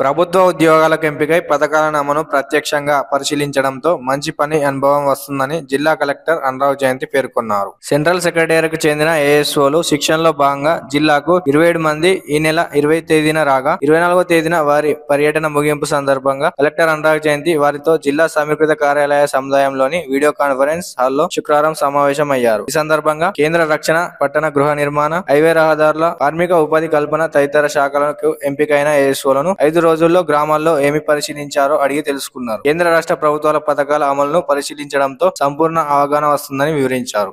ప్రభుత్వ ఉద్యోగాలకు ఎంపికై పథకాల నమను ప్రత్యక్షంగా పరిశీలించడంతో మంచి పని అనుభవం వస్తుందని జిల్లా కలెక్టర్ అనరావు జయంతి పేర్కొన్నారు. సెంట్రల్ సెక్రటేరియట్కు చెందిన ఏఎస్ఓలు శిక్షణలో భాగంగా జిల్లాకు ఇరవై ఏడు మంది ఈ నెల ఇరవై తేదీన రాగా ఇరవై తేదీన వారి పర్యటన ముగింపు సందర్భంగా కలెక్టర్ అనరావు జయంతి వారితో జిల్లా సమీకృత కార్యాలయ సముదాయంలోని వీడియో కాన్ఫరెన్స్ హాల్లో శుక్రవారం సమావేశమయ్యారు. ఈ సందర్భంగా కేంద్ర రక్షణ పట్టణ గృహ నిర్మాణ హైవే రహదారుల కార్మిక ఉపాధి కల్పన తదితర శాఖలకు ఎంపికైన ఏఎస్ఓలను ఐదు రోజుల్లో గ్రామాల్లో ఏమి పరిశీలించారో అడిగి తెలుసుకున్నారు. కేంద్ర రాష్ట్ర ప్రభుత్వాల పథకాల అమలును పరిశీలించడంతో సంపూర్ణ అవగాహన వస్తుందని వివరించారు.